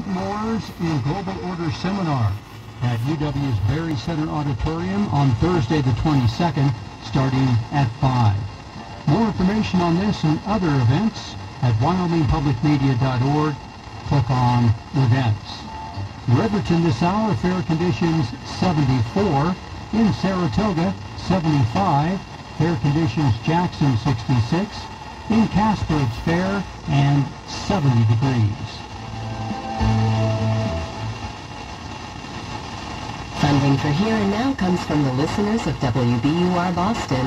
Putin Wars in Global Order Seminar at UW's Berry Center Auditorium on Thursday the 22nd, starting at 5. More information on this and other events at wyomingpublicmedia.org. Click on Events. Riverton this hour, fair conditions 74. In Saratoga, 75. Fair conditions Jackson 66. In Casper it's fair and 70 degrees. Funding for Here and Now comes from the listeners of WBUR Boston.